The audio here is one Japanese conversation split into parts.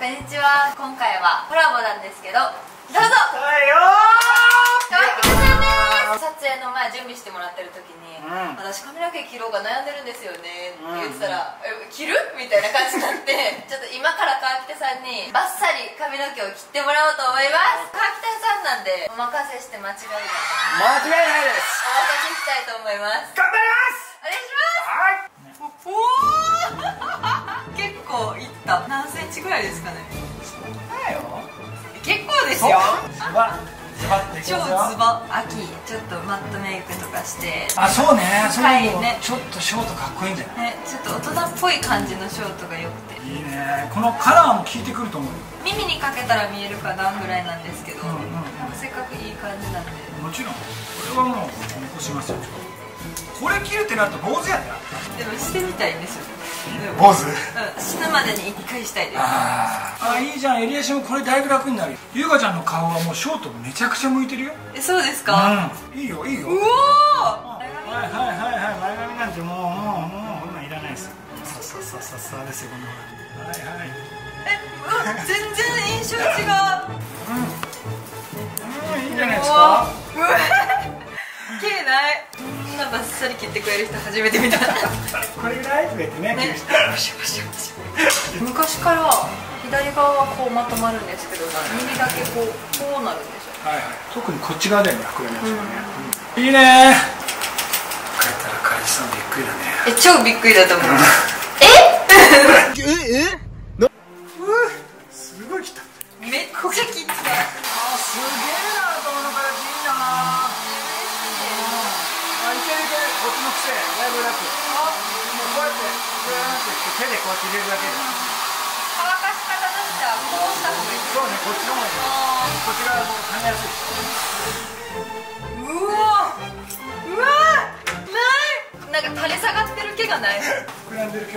こんにちは。今回はコラボなんですけどどうぞ。はいよ川北さんです。撮影の前準備してもらってる時に、うん。私髪の毛切ろうか悩んでるんですよねって言ってたら、え切る？みたいな感じになって ちょっと今から川北さんにバッサリ髪の毛を切ってもらおうと思います。川北さんなんでお任せして間違いなく間違いないです。お任せしたいと思います。頑張ります。お願いします。はい。おお結何センチぐらいですかね。結構ですよ。超ズバ。秋ちょっとマットメイクとかして。あそうね。そういね。ちょっとショートかっこいいんじゃないねちょっと大人っぽい感じのショートが良くて。いいね。このカラーも効いてくると思うよ。耳にかけたら見えるかなぐらいなんですけど、うんうんうん。せっかくいい感じなんで。もちろん。これはもう残しますよこれ切るってなると坊主やで。でもしてみたいんですよ坊主。うん、死ぬまでに1回したいです。あー。あいいじゃん。襟足もこれだいぶ楽になるよ。優香ちゃんの顔はもうショートめちゃくちゃ向いてるよ。えそうですか、うん。いいよいいよ。うおー！はいはいはいはい。前髪なんてもうもうもうこんなんいらないです。よさささささですよこんなの。はいはい。えうわ全然印象違うバッサリ切ってくれる人初めて見た。これぐらいとか言ってねね。昔から左側はこうまとまるんですけど右だけこうこうなるんですよ。はいはい。特にこっち側だよね膨らみやつがね、うん。いいね。帰ったら彼氏さんびっくりだね。え超びっくりだと思う。す ごい来ためっちゃ切ったあすげえな頭の形いいなあいけるいけるこっちの癖だいぶ楽もうこうやってこうやって手でこうやって入れるだけで。乾かし方としてはこうした方がいいそうねこっちの方がいい。あこっち側もう噛みやすい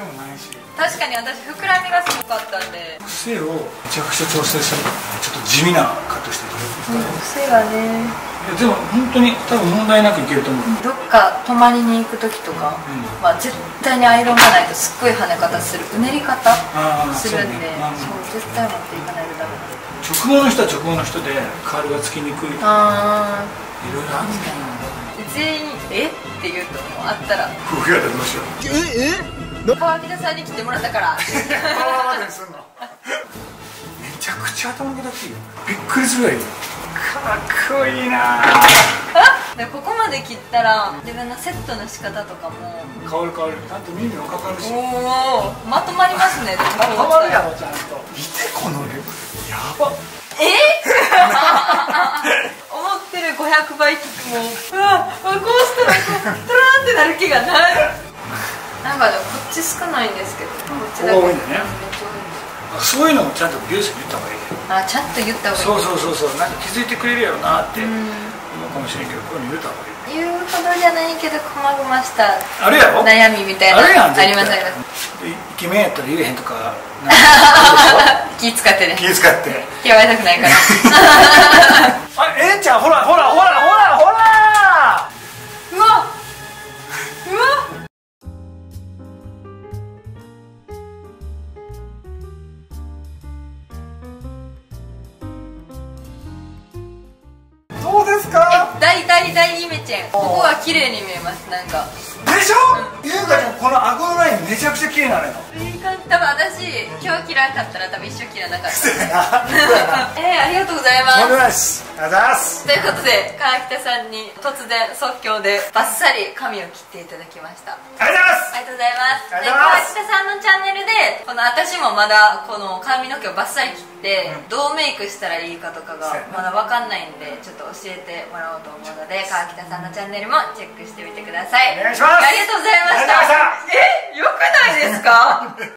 もないし確かに私膨らみがすごかったんで。癖をめちゃくちゃ調整するちょっと地味なカットしてる癖がね。いやでも本当に多分問題なくいけると思う。どっか泊まりに行く時とか、うん。まあ、絶対にアイロンがないとすっごい跳ね方する。うねり方するんでそうね。絶対持っていかないとダメ。直毛の人は直毛の人でカールがつきにくいいろいあろあるんだ全員「え？っ?」て言うともうあったら。夫婦やったらどうしよう川北さんに来てもらったから。このままですんの。めちゃくちゃ頭の形いいよびっくりするぐらかっこいいな。でここまで切ったら自分のセットの仕方とかも。変わる変わる。ちゃんと耳もかかるし。おおまとまりますね。あ変わるやろちゃんと。見てこの量やば。え？思ってる500倍効くもん。うわこうしたらこうトラーンってなる気がないち少ないんですけどこっちだけ多いんだね。めっちゃ多いんですそういうのもちゃんと美容師に言った方がいいよ。あちゃんと言った方がいい。そうそうそうそう。なんか気づいてくれるやろなって思うかもしれんけどこういうの言った方がいい言うほどじゃないけどこまごましたあるやろ？悩みみたいなあるやんありますありますでイケメンやったら言えへんとか 気使ってね。気遣って。嫌われたくないから。あええんちゃんほらほらほら大大大イメチェン。ここは綺麗に見えますなんか。でしょ？ゆうかちゃんこの顎のラインめちゃくちゃ綺麗なの。よいい感じ。多分私今日切らなかったら多分一生切らなかった。えー、ありがとうございます。ありがとうございます。ということで川北さんに突然即興でバッサリ髪を切っていただきました。ありがとうございます。ありがとうございますチャンネルでこの私もまだこの髪の毛をバッサリ切って、どうメイクしたらいいかとかがまだ分かんないんでちょっと教えてもらおうと思うので川北さんのチャンネルもチェックしてみてください。お願いします。ありがとうございました。えよくないですか？